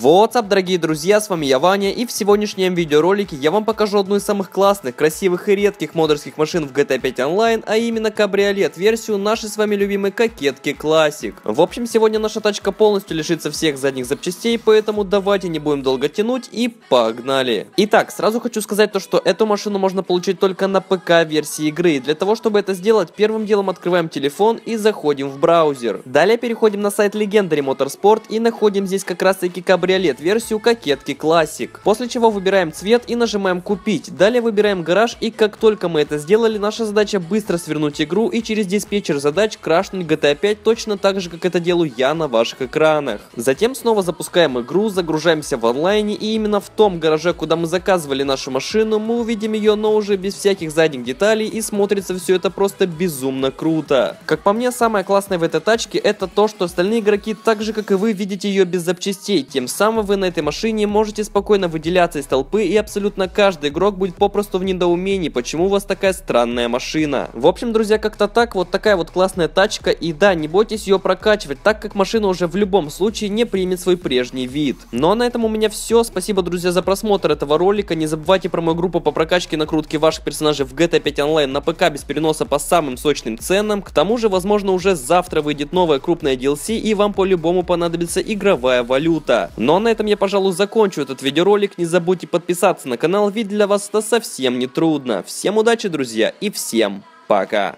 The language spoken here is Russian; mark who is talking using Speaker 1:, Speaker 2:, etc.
Speaker 1: Вот up, дорогие друзья, с вами я Ваня, и в сегодняшнем видеоролике я вам покажу одну из самых классных, красивых и редких модерских машин в GTA 5 Online, а именно кабриолет, версию нашей с вами любимой кокетки Classic. В общем, сегодня наша тачка полностью лишится всех задних запчастей, поэтому давайте не будем долго тянуть и погнали. Итак, сразу хочу сказать то, что эту машину можно получить только на ПК версии игры, и для того, чтобы это сделать, первым делом открываем телефон и заходим в браузер. Далее переходим на сайт Legendary Motorsport и находим здесь как раз таки кабриолет версию кокетки Classic. После чего выбираем цвет и нажимаем купить. Далее выбираем гараж и как только мы это сделали, наша задача быстро свернуть игру и через диспетчер задач крашнуть GTA 5 точно так же, как это делаю я на ваших экранах. Затем снова запускаем игру, загружаемся в онлайне и именно в том гараже, куда мы заказывали нашу машину, мы увидим ее, но уже без всяких задних деталей и смотрится все это просто безумно круто. Как по мне, самое классное в этой тачке это то, что остальные игроки так же, как и вы, видите ее без запчастей, тем самым вы на этой машине можете спокойно выделяться из толпы и абсолютно каждый игрок будет попросту в недоумении, почему у вас такая странная машина. В общем, друзья, как-то так, вот такая вот классная тачка и да, не бойтесь ее прокачивать, так как машина уже в любом случае не примет свой прежний вид. Ну а на этом у меня все, спасибо, друзья, за просмотр этого ролика, не забывайте про мою группу по прокачке и накрутке ваших персонажей в GTA 5 Online на ПК без переноса по самым сочным ценам, к тому же, возможно, уже завтра выйдет новая крупная DLC и вам по-любому понадобится игровая валюта. Ну а на этом я, пожалуй, закончу этот видеоролик. Не забудьте подписаться на канал, ведь для вас это совсем не трудно. Всем удачи, друзья, и всем пока.